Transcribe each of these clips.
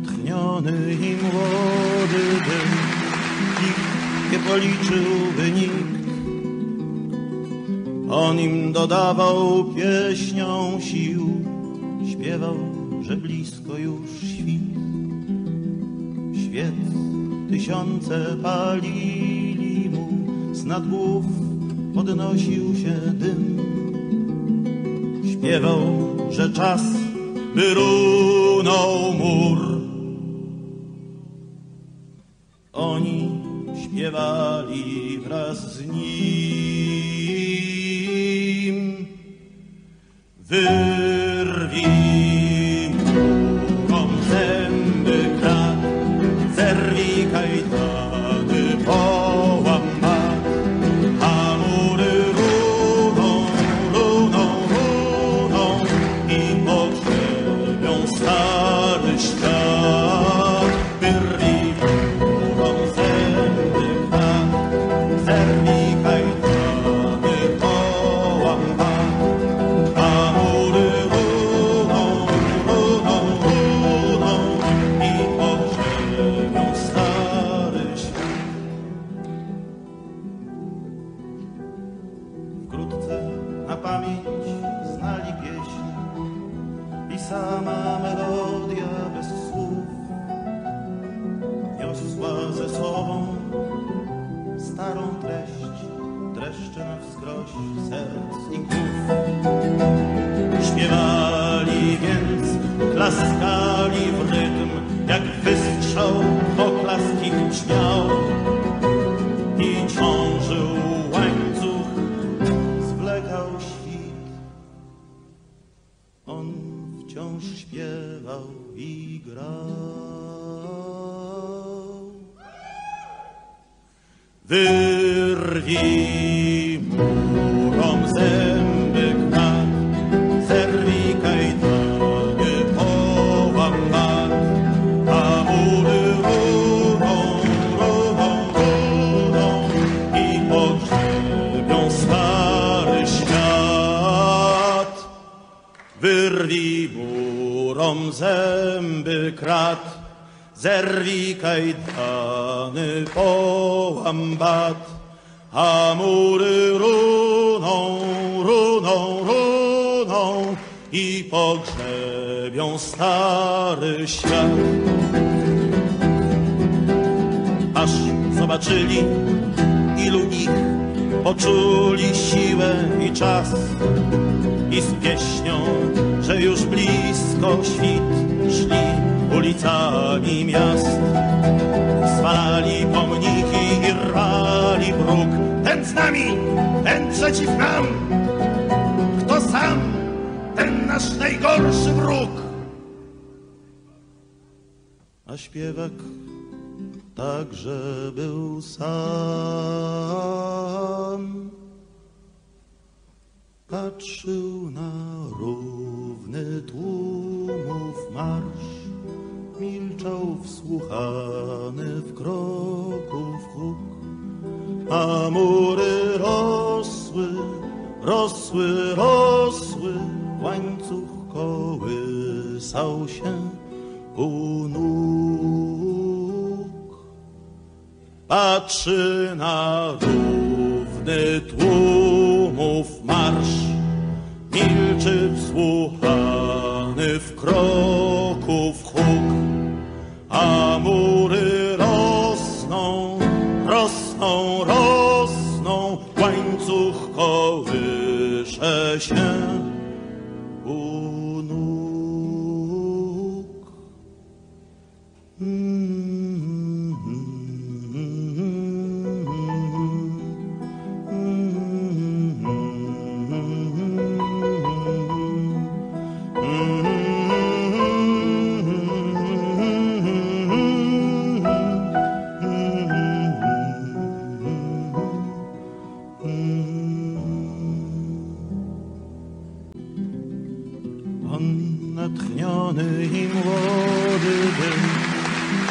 natchniony i młody był, nikt nie policzyłby nikt. On im dodawał pieśnią sił, śpiewał, że blisko już świt. Świec tysiące palili mu, z nad głów podnosił się dym. Śpiewał, że czas by runął mur. Wraz z nim. Wyrwij serc. Śpiewali więc, klaskali w rytm, jak wystrzał oklask ich brzmiał i ciążył łańcuch, zwlekał świt. On wciąż śpiewał i grał. Wyrwij Wyrwij murom zęby krat, zerwij kajdany, połam bat, a mury runą, runą, runą i pogrzebią stary świat. Aż zobaczyli, ilu ich poczuli siłę i czas i z pieśnią, że już blisko świt szli ulicami miast. Zwalali pomniki i rwali bruk. Ten z nami, ten przeciw nam. Kto sam, ten nasz najgorszy wróg. A śpiewak także był sam. Patrzył na równy tłumów marsz, milczał wsłuchany w kroków huk, a mury rosły, rosły, Patrzy na równy tłumów marsz, milczy wsłuchany w kroków huk, a mury rosną, rosną, rosną, łańcuch kołysze się u nóg. I młody był,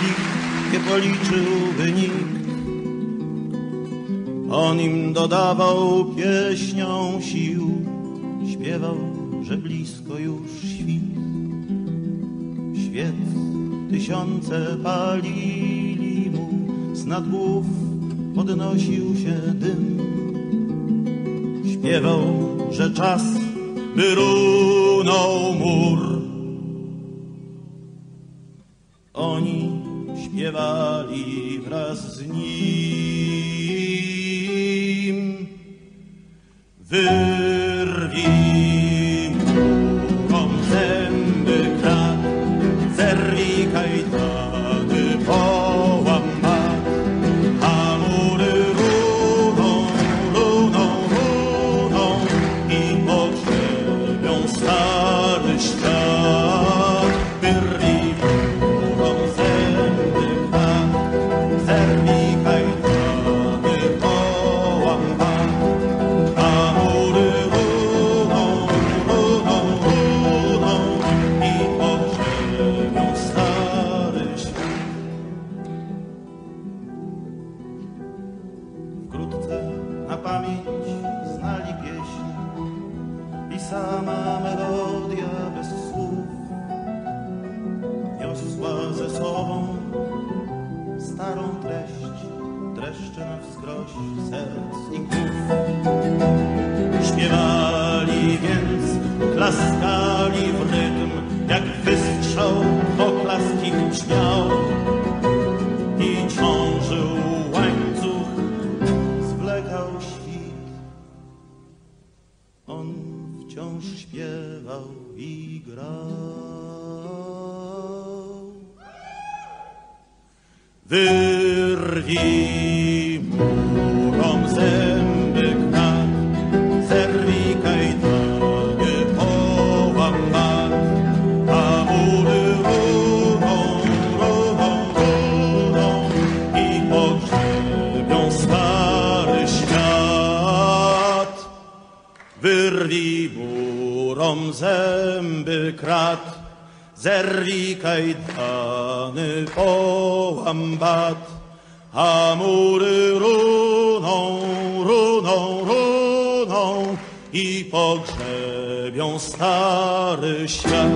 nikt nie policzyłby nikt. On im dodawał pieśnią sił, śpiewał, że blisko już świt. Świec tysiące palili mu, z nad głów podnosił się dym. Śpiewał, że czas by runął mur. Z nim. Wyrwij Śpiewali więc, klaskali w rytm, jak wystrzał oklask ich brzmiał i ciążył łańcuch, zwlekał świt. On wciąż śpiewał i grał. Wyrwij murom zęby krat, zerwij kajtany, połam mat, a mury runą, runą, runą i pogrzebią stary świat. Wyrwij murom zęby krat, zerwij kajdany, połam bat, a mury runą, runą, runą i pogrzebią stary świat.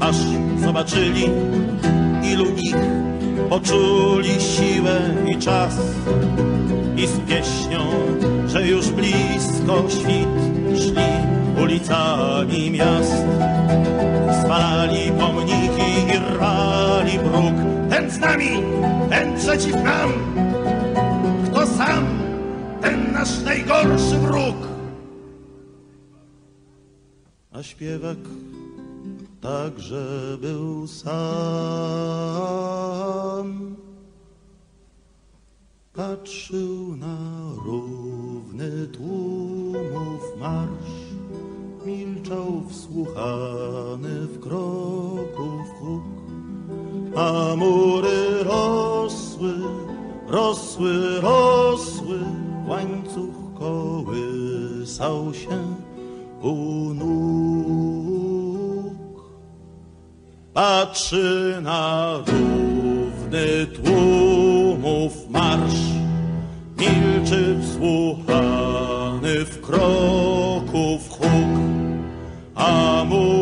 Aż zobaczyli, ilu ich poczuli siłę i czas i z pieśnią, że już blisko świt szli ulicami miast. Spalali pomniki i rwali bruk. Ten z nami, ten przeciw nam. Kto sam, ten nasz najgorszy wróg. A śpiewak także był sam. Patrzył na u. Patrzy na równy tłumów marsz, milczy wsłuchany w kroków huk, a mury